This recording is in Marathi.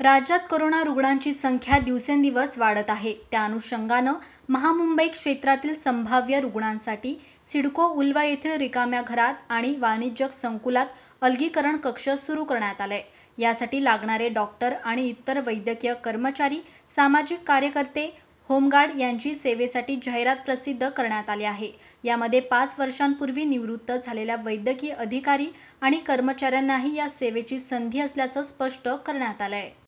राज्यात कोरोना रुग्णांची संख्या दिवसेंदिवस वाढत आहे. त्या अनुषंगानं महामुंबई क्षेत्रातील संभाव्य रुग्णांसाठी सिडको उल्वा येथील रिकाम्या घरात आणि वाणिज्यिक संकुलात अलगीकरण कक्ष सुरू करण्यात आलंय. यासाठी लागणारे डॉक्टर आणि इतर वैद्यकीय कर्मचारी सामाजिक कार्यकर्ते होमगार्ड यांची सेवेसाठी जाहिरात प्रसिद्ध करण्यात आली आहे. यामध्ये पाच वर्षांपूर्वी निवृत्त झालेल्या वैद्यकीय अधिकारी आणि कर्मचाऱ्यांनाही या सेवेची संधी असल्याचं स्पष्ट करण्यात आलं आहे